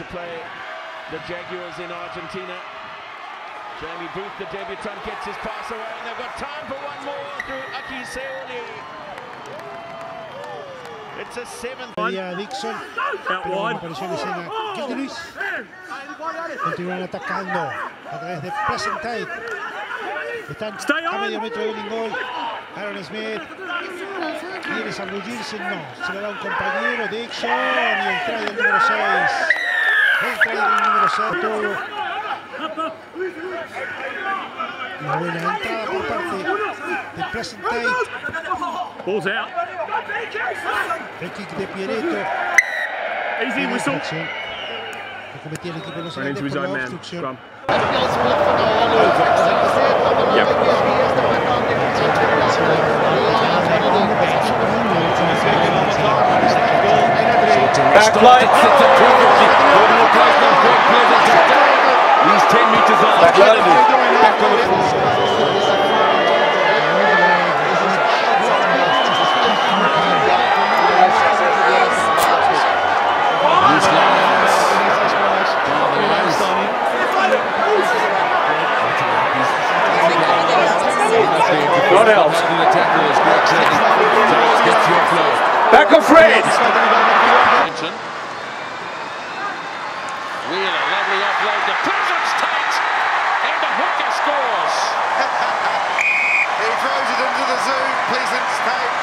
to play the Jaguars in Argentina. Jamie Booth, the debutant, gets his pass away, and they've got time for one more through Aki Seiuli. It's a seventh one. a Dixon. Out Pero wide. apareció en escena Gildy Luis. Continúan atacando a través de Pleasants Tate. Están Stay a medio metro del gol. Aaron Smith quiere zambullirse, no. Se lo da un compañero, Dixon. Y el try del número 6. El try número 6. Todo. Una buena entrada por parte de Pleasants Tate. Ball's out. El kick de Pieretto. Easy whistle. que cometía el equipo de los Ran into his por la own man. obstrucción. Scrum. Back play. Sets up perfectly. Gordon will place now. Greg Pleasant to stay. He's 10 metres off. Back Back on the. Not else. The tackle is Greg Pleasant. Giants gets your flow. Back of Fred. Clinton. Wheeler, lovely offload to Pleasants Tate, and the hooker scores. He throws it into the zoo. Pleasants Tate.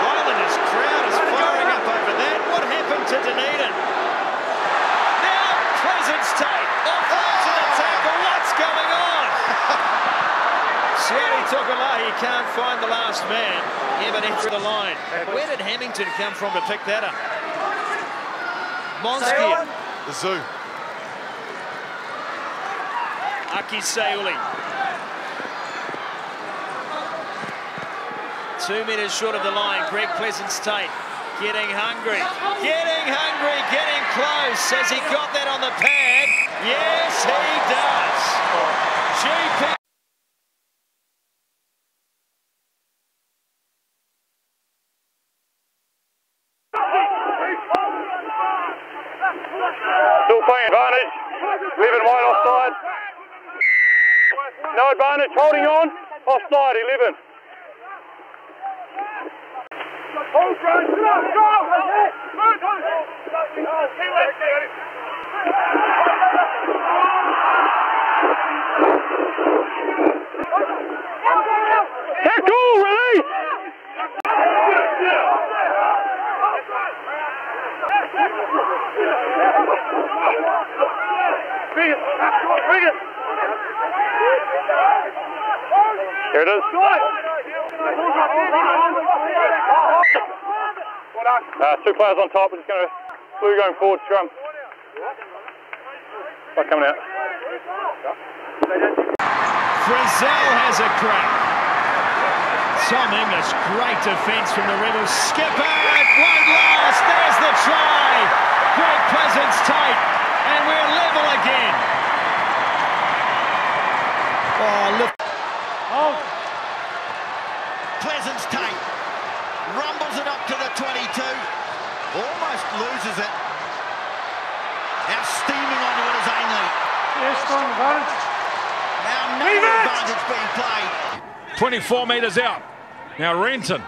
Islanders crowd is firing up over that. What happened to Dunedin? Now Pleasants Tate offloads in the oh! tackle. What's going on? Siate Tokolahi can't find the last man. Evan through the line. Where did Hamilton come from to pick that up? Monski. The zoo. Aki Seiuli. Two metres short of the line. Greg Pleasants Tate getting hungry. Getting hungry, getting close. Has he got that on the pad? Yes, he does. GP. Still playing advantage. Living wide offside. No advantage. Holding on. Offside. 11. Tackle! Release! Bring it! Bring it! Here it is. Uh, two players on top. We're just going to blue going forward scrum. Not coming out. Frizzell has a crack. Tom English, great defence from the Rebels. Skipper, it won't last. There's the try. Greg Pleasants Tate, and we're level again. Oh, look. Oh. Pleasants Tate rumbles it up to the 22, almost loses it. Now steaming onto it is Ainley. Now no advantage being played. 24 metres out. Now Renton.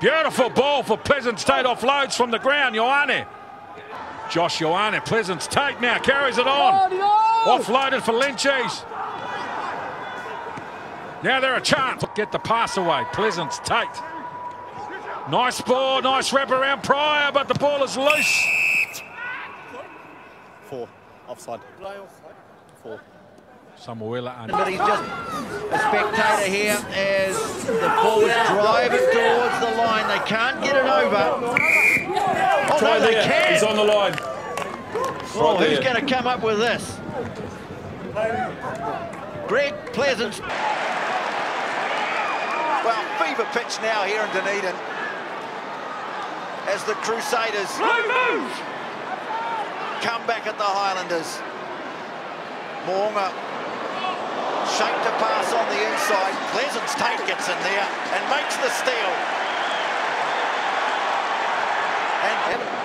Beautiful ball for Pleasants Tate offloads from the ground. Ioane. Josh Ioane. Pleasants Tate now carries it on. Offloaded for Lynchies. Now they're a chance. To get the pass away. Pleasants Tate. Nice ball. Nice wrap around Pryor, but the ball is loose. Four. Offside. Four. Samuela and But he's just a spectator here as the forwards drive it towards the line. They can't get it over. Oh, no, they can. He's on the line. Oh, right who's going to come up with this? Greg Pleasant. Well, fever pitch now here in Dunedin as the Crusaders come back at the Highlanders. Mo'unga shaped a pass on the inside. Pleasants Tate gets in there and makes the steal. And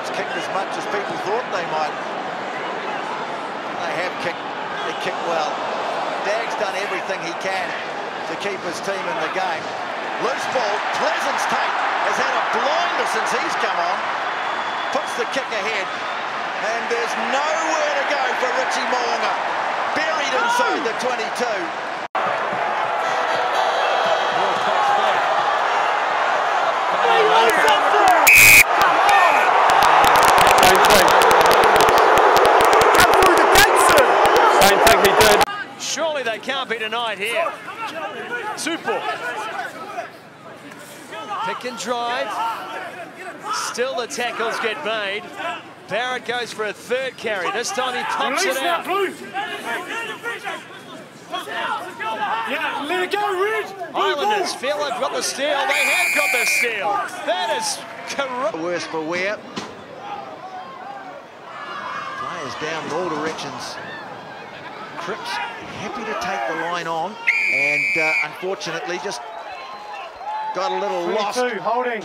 Cats kicked as much as people thought they might. They have kicked, they kicked well. Dag's done everything he can to keep his team in the game. Loose ball, Pleasants Tate has had a blinder since he's come on. Puts the kick ahead. And there's nowhere to go for Richie Mo'unga. Buried inside the 22. Same thing he did. Surely they can't be denied here. Super. Pick and drive. Still the tackles get made. Barrett goes for a third carry. This time he pumps it out. Yeah, let it go, Ridge. Islanders feel they've got the steal. They have got the steal. That is corrupt. Worse for wear. Players down in all directions. Cripps happy to take the line on and uh, unfortunately just got a little lost. holding.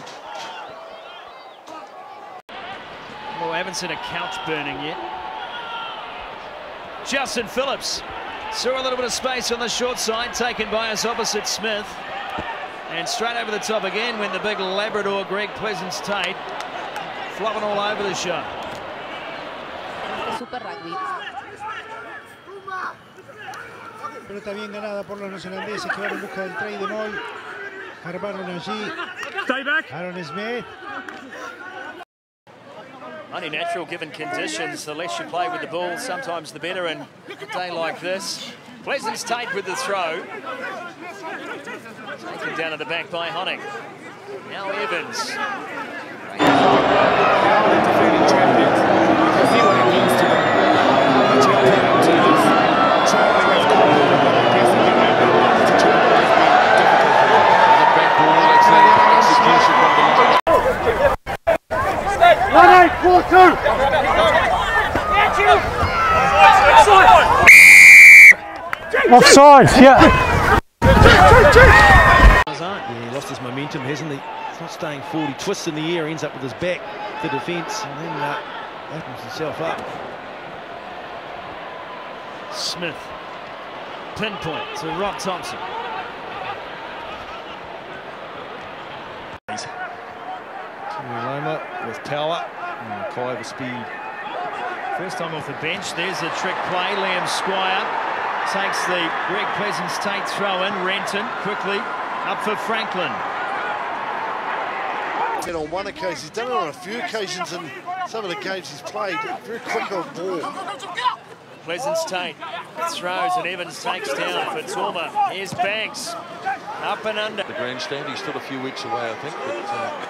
Well, I haven't seen a couch burning yet. Justin Phillips saw a little bit of space on the short side, taken by us opposite Smith. And straight over the top again when the big Labrador Greg Pleasants Tate flopping all over the show. Super Rugby. Pelota bien ganada por los neozelandeses que van en busca del trade de Moy. Armaron allí. Stay back. Aaron Smith. Only natural given conditions. The less you play with the ball, sometimes the better. And a day like this, Pleasants Tate with the throw. Taken down at the back by Honig. Now Evans. defending champions. You can see what it means to them. Much compared to this traveling of Cornwall against the New England Lions. To travel has been difficult for them. The back ball, excellent execution from the line. Offside, yeah. Yeah, he lost his momentum, hasn't he? He's not staying forward. He twists in the air, ends up with his back to defence, and then uh, opens himself up. Smith. Pinpoint to Rob Thompson. Loma with power and Kai with speed. First time off the bench. There's a trick play. Liam Squire takes the Greg Pleasants Tate throw in. Renton quickly up for Franklin. And on one occasion, he's done it on a few occasions in some of the games he's played. Very quick on ball. Pleasants Tate throws and Evans takes down for Torma. Here's Banks. Up and under. The grandstand, he's still a few weeks away, I think, but uh,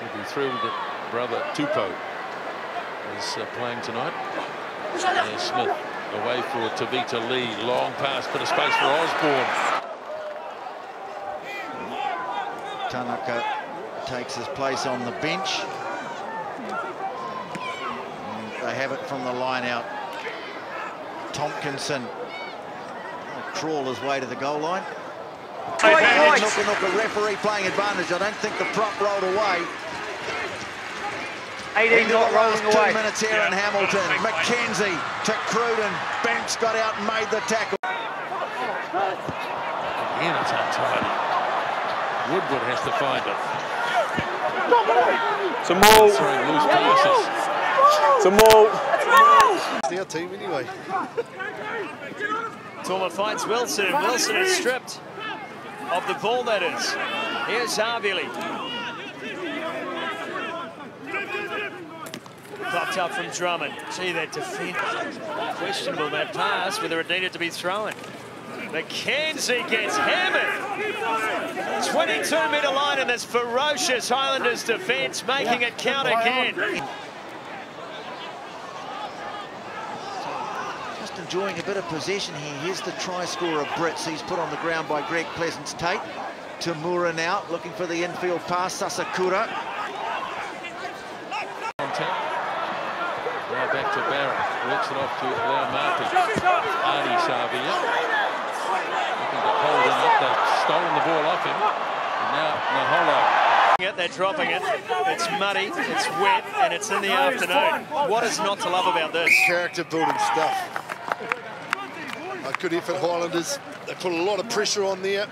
he'll be thrilled that brother Tupou is uh, playing tonight. There's Smith away for Tevita Li. Long pass, bit of space for Osborne. Tanaka takes his place on the bench. And they have it from the line out. Tompkinson crawl his way to the goal line. And look, look, a referee playing advantage. I don't think the prop rolled away. 18 Into not the last rolling two minutes here in Hamilton. McKenzie to Cruden. Banks got out and made the tackle. Again, it's untidy. Woodward has to find it. It's a maul. Throwing loose passes. It's a maul. It's their team anyway. Torma finds Wilson. Wilson is stripped of the ball, that is. Here's Harvey. Popped up from Drummond. Gee, that defense. Questionable, that pass, whether it needed to be thrown. McKenzie gets hammered. 22-metre line in this ferocious Highlanders defence, making it count again. Just enjoying a bit of possession here. Here's the try scorer, Brits. He's put on the ground by Greg Pleasants Tate. Tamura now, looking for the infield pass, Sasakura. Contact. Now back to Barrett. Works it off to Lau Martin. Arnie Savia. Looking to hold him up. They've stolen the ball off him. And now Naholo it, they're dropping it. It's muddy, it's wet, and it's in the afternoon. What is not to love about this? Character building stuff. A good effort, Highlanders. They put a lot of pressure on there.